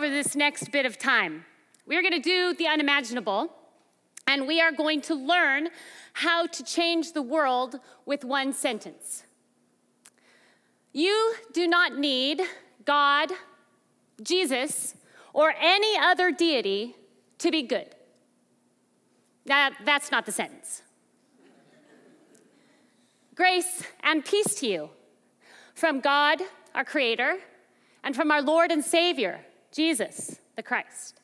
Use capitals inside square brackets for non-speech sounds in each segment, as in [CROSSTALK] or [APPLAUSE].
over this next bit of time we're going to do the unimaginable, and we are going to learn how to change the world with one sentence. You do not need God, Jesus, or any other deity to be good. That, that's not the sentence. Grace and peace to you from God, our Creator, and from our Lord and Savior, Jesus the Christ.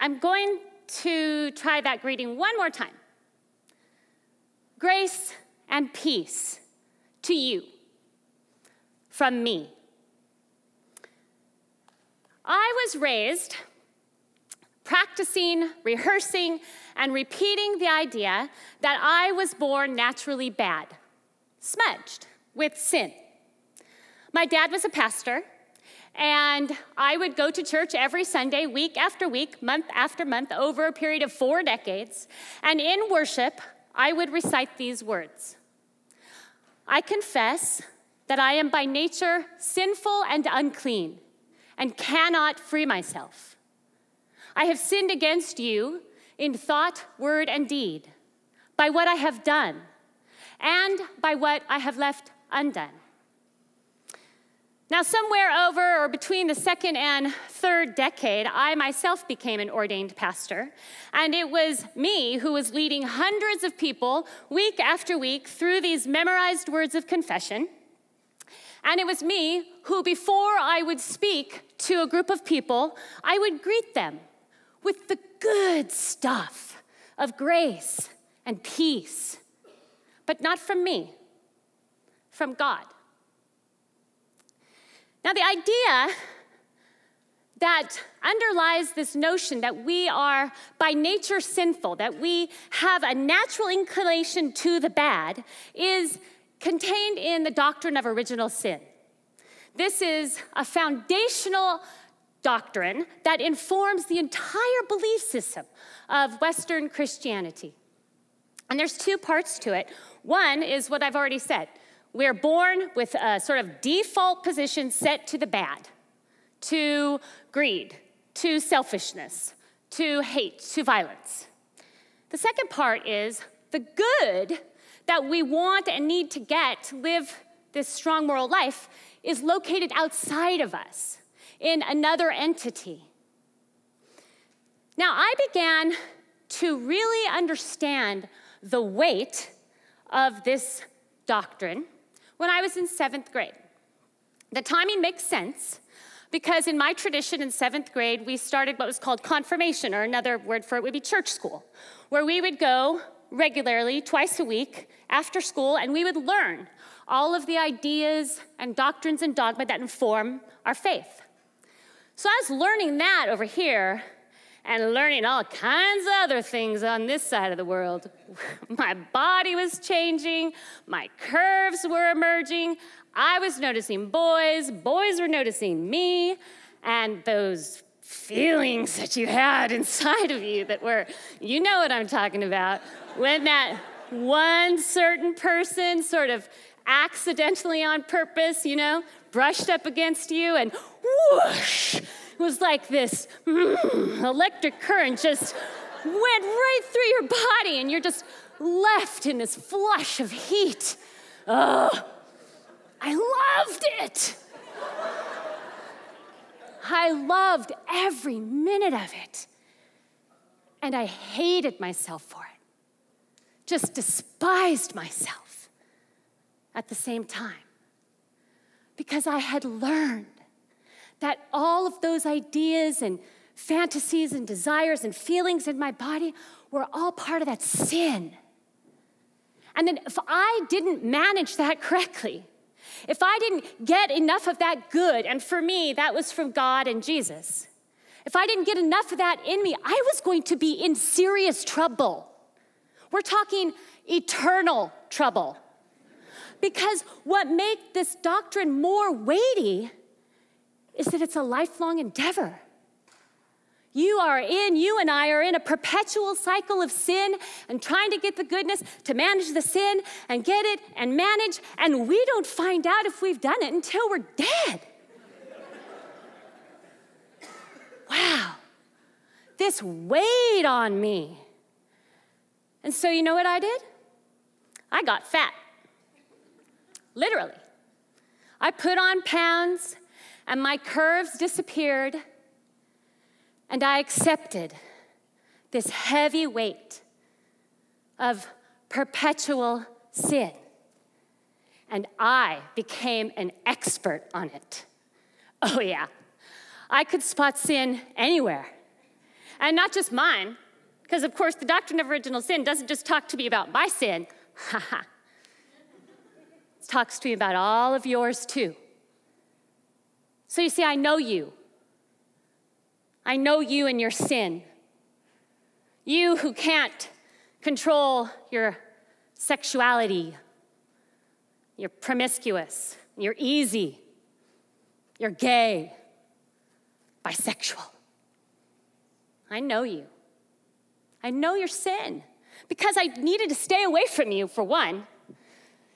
I'm going to try that greeting one more time. Grace and peace to you from me. I was raised practicing, rehearsing, and repeating the idea that I was born naturally bad, smudged with sin. My dad was a pastor, and I would go to church every Sunday, week after week, month after month, over a period of four decades. And in worship, I would recite these words I confess that I am by nature sinful and unclean and cannot free myself. I have sinned against you in thought, word, and deed, by what I have done, and by what I have left undone. Now, somewhere over or between the second and third decade, I myself became an ordained pastor. And it was me who was leading hundreds of people week after week through these memorized words of confession. And it was me who, before I would speak to a group of people, I would greet them with the good stuff of grace and peace, but not from me, from God. Now, the idea that underlies this notion that we are by nature sinful, that we have a natural inclination to the bad, is contained in the doctrine of original sin. This is a foundational doctrine that informs the entire belief system of Western Christianity. And there's two parts to it. One is what I've already said we're born with a sort of default position set to the bad, to greed, to selfishness, to hate, to violence. The second part is the good that we want and need to get to live this strong moral life is located outside of us in another entity. Now, I began to really understand the weight of this doctrine when I was in seventh grade. The timing makes sense because in my tradition in seventh grade, we started what was called confirmation, or another word for it would be church school, where we would go regularly, twice a week, after school, and we would learn all of the ideas and doctrines and dogma that inform our faith. So I was learning that over here and learning all kinds of other things on this side of the world. [LAUGHS] My body was changing, my curves were emerging. I was noticing boys, boys were noticing me, and those feelings that you had [LAUGHS] inside of you that were, you know what I'm talking about, when that one certain person sort of accidentally on purpose, you know, brushed up against you and whoosh was like this mm, electric current just went right through your body, and you're just left in this flush of heat. Oh, I loved it. I loved every minute of it. And I hated myself for it, just despised myself at the same time because I had learned that all of those ideas and fantasies and desires and feelings in my body were all part of that sin. And then if I didn't manage that [LAUGHS] correctly, if I didn't get enough of that good, and for me, that was from God and Jesus, if I didn't get enough of that in me, I was going to be in serious trouble. We're talking eternal trouble. Because what made this doctrine more weighty is that it's a lifelong endeavor. You are in, you and I are in a perpetual cycle of sin and trying to get the goodness to manage the sin and get it and manage, and we don't find out if we've done it until we're dead. [LAUGHS] wow, this weighed on me. And so, you know what I did? I got fat, literally. I put on pounds and my curves disappeared, and I accepted this heavy weight of perpetual sin. And I became an expert on it. Oh, yeah. I could spot sin anywhere. And not just mine, because of course the doctrine of original sin doesn't just talk to me about my sin. Haha. [LAUGHS] it talks to me about all of yours too. So you see, I know you. I know you and your sin. You who can't control your sexuality, you're promiscuous, you're easy, you're gay, bisexual. I know you. I know your sin because I needed to stay away from you, for one.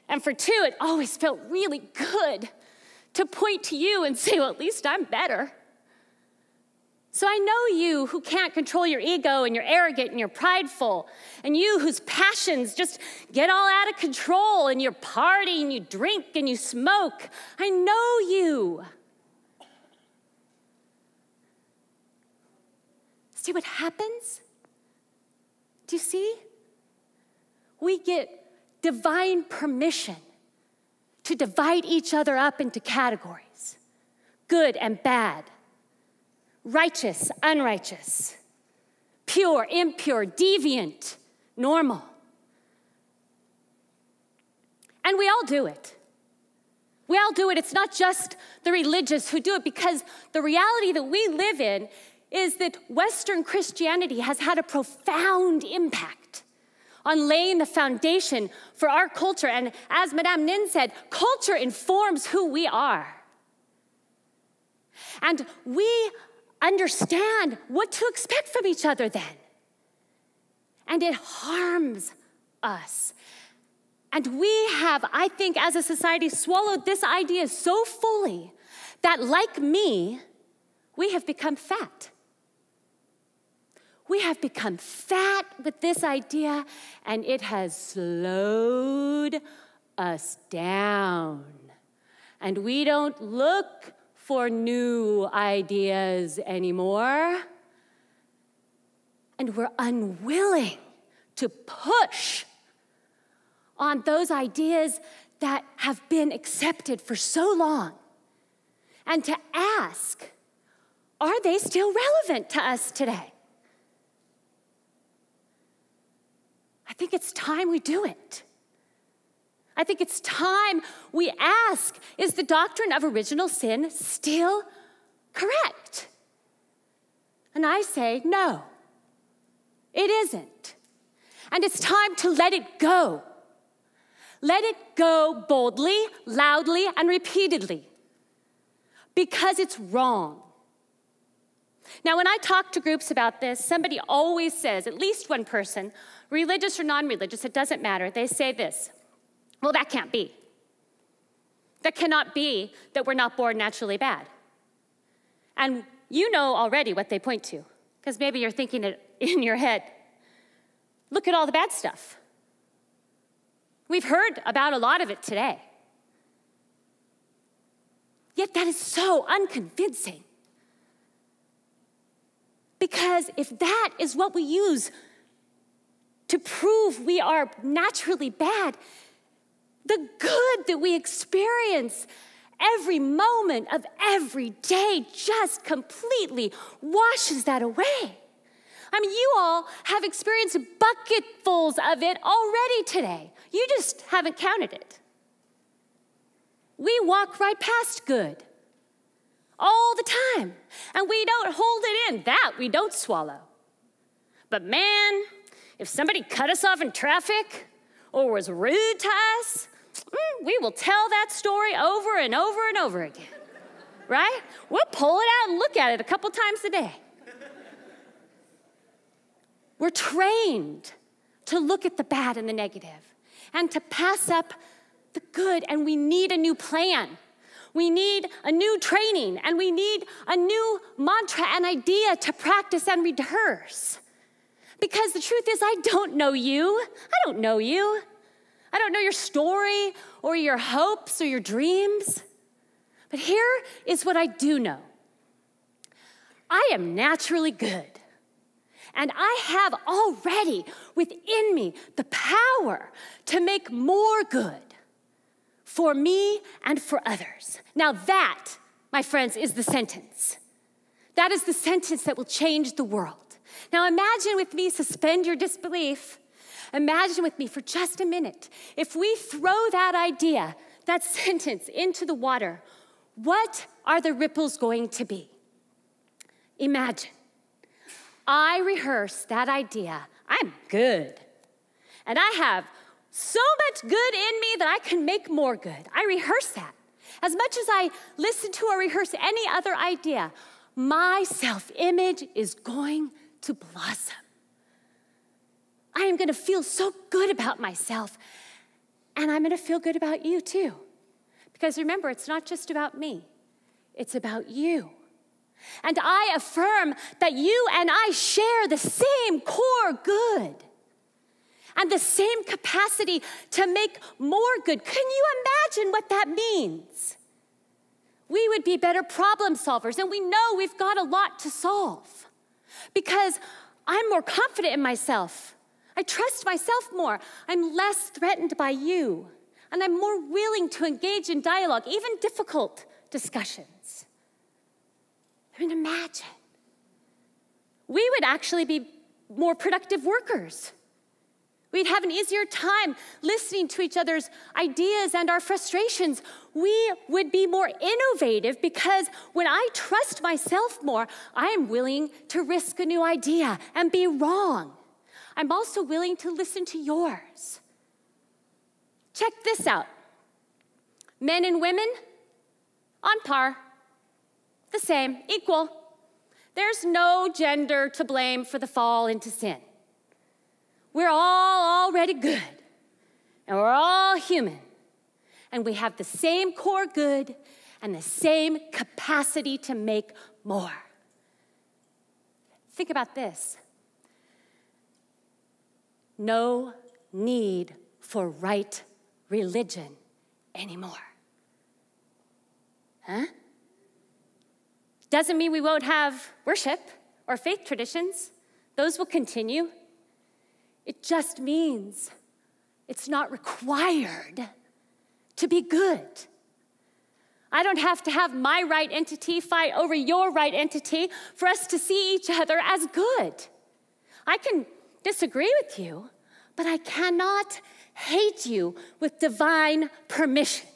And for two, it always felt really good to point to you and [LAUGHS] say, well, at least I'm better. So I know you who can't control your ego and you're arrogant and you're prideful, and you whose passions just get all out of control and you party and you drink and you smoke. I know you. See what happens? Do you see? We get divine permission to divide each other up into categories good and bad, righteous, unrighteous, pure, impure, deviant, normal. And we all do it. We all do it. It's not just the religious who do it because the reality that we live in is that Western Christianity has had a profound impact on laying the foundation for our culture. And as Madame Nin said, culture informs who we are. And we understand what to expect from each other then. And it harms us. And we have, I think, as a society, swallowed this idea so fully that, like me, we have become fat. We have become fat with this idea, and it has slowed us down. And we don't look for new ideas anymore. And we're unwilling to push on those ideas that have been accepted for so long and to ask, are they still relevant to us today? I think it's time we do it. I think it's time we ask is the doctrine of original sin still correct? And I say, no, it isn't. And it's time to let it go. Let it go boldly, loudly, and repeatedly because it's wrong. Now, when I talk to groups about this, somebody always says, at least one person, religious or non religious, it doesn't matter, they say this well, that can't be. That cannot be that we're not born naturally bad. And you know already what they point to, because maybe you're thinking it [LAUGHS] in your head. Look at all the bad stuff. We've heard about a lot of it today. Yet that is so unconvincing. Because if that is what we use to prove we are naturally bad, the good that we experience every moment of every day just completely washes that away. I mean, you all have experienced bucketfuls of it already today. You just haven't counted it. We walk right past good all the time, and we don't hold it in. That we don't swallow. But man, if somebody cut us off in traffic or was rude to us, mm, we will tell that story over and over and over again. Right? We'll pull it out and look at it a couple times a day. We're trained to look at the bad and the negative and to pass up the good, and we need a new plan. We need a new training and we need a new mantra and idea to practice and rehearse. Because the truth is, I don't know you. I don't know you. I don't know your story or your hopes or your dreams. But here is what I do know I am naturally good. And I have already within me the power to make more good for me and for others. Now, that, my friends, is the sentence. That is the sentence that will change the world. Now, imagine with me, suspend your disbelief. Imagine with me for just a minute if we throw that idea, that [LAUGHS] sentence into the water, what are the ripples going to be? Imagine. I rehearse that idea. I'm good. And I have so much good in me that I can make more good. I rehearse that. As much as I listen to or rehearse any other idea, my self image is going to blossom. I am going to feel so good about myself, and I'm going to feel good about you too. Because remember, it's not just about me, it's about you. And I affirm that you and I share the same core good and the same capacity to make more good. Can you imagine what that means? We would be better problem solvers, and we know we've got a lot to solve because I'm more confident in myself. I trust myself more. I'm less threatened by you, and I'm more willing to engage in dialogue, even difficult discussions. I mean, imagine. We would actually be more productive workers. We'd have an easier time listening to each other's ideas and our frustrations. We would be more innovative because when I trust myself more, I am willing to risk a new idea and be wrong. I'm also willing to listen to yours. Check this out men and women on par, the same, equal. There's no gender to blame for the fall into sin. We're all already good, and we're all human, and we have the same core good and the same capacity to make more. Think about this no need for right religion anymore. Huh? Doesn't mean we won't have worship or faith traditions, those will continue. It just means it's not required to be good. I don't have to have my right entity fight over your right entity for us to see each other as good. I can disagree with you, but I cannot hate you with divine permission.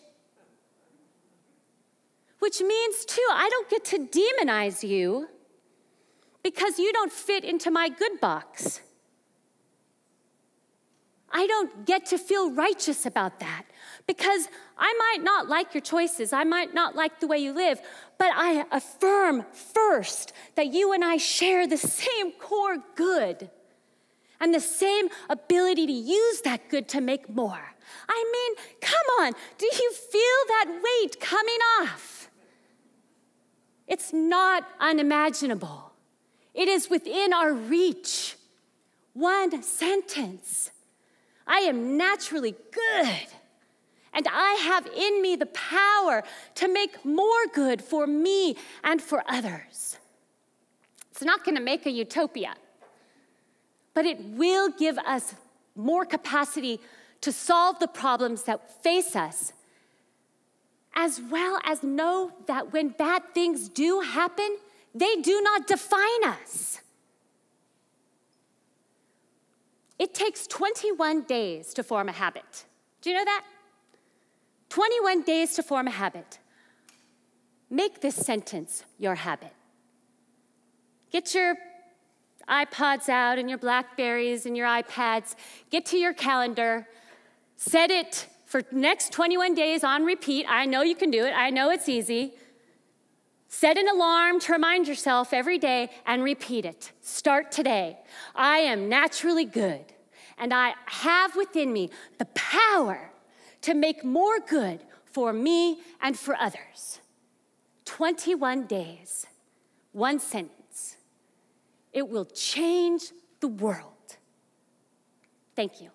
Which means, too, I don't get to demonize you because you don't fit into my good box. I don't get to feel righteous about that because I might not like your choices. I might not like the way you live, but I affirm first that you and I share the same core good and the same ability to use that good to make more. I mean, come on, do you feel that weight coming off? It's not unimaginable, it is within our reach. One sentence I am naturally good. And I have in me the power to make more good for me and for others. It's not going to make a utopia, but it will give us more capacity to solve the problems that face us, as well as know that when bad things do happen, they do not define us. It takes 21 days to form a habit. Do you know that? 21 days to form a habit. Make this sentence your habit. Get your iPods out and your Blackberries and your iPads. Get to your calendar. Set it for next 21 days on repeat. I know you can do it. I know it's easy. Set an alarm to remind yourself every day and repeat it. Start today. I am naturally good, and I have within me the power to make more good for me and for others. 21 days, one sentence. It will change the world. Thank you.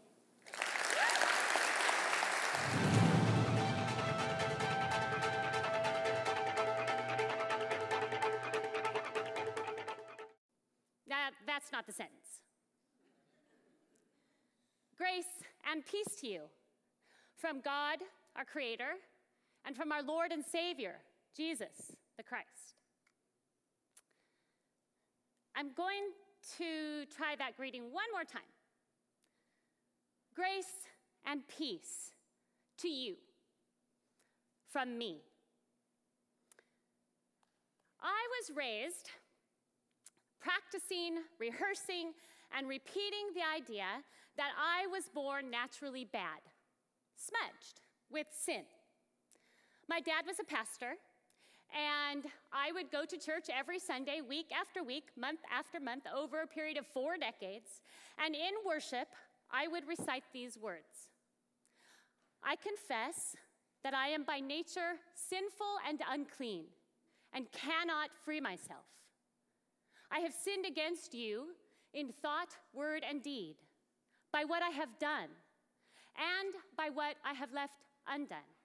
And peace to you from God, our Creator, and from our Lord and Savior, Jesus the Christ. I'm going to try that greeting one more time. Grace and peace to you from me. I was raised practicing, rehearsing, and repeating the idea that I was born naturally bad, smudged with sin. My dad was a pastor, and I would go to church every Sunday, week after week, month after month, over a period of four decades. And in worship, I would recite these words I confess that I am by nature sinful and unclean and cannot free myself. I have sinned against you in thought, word, and deed, by what I have done, and by what I have left undone.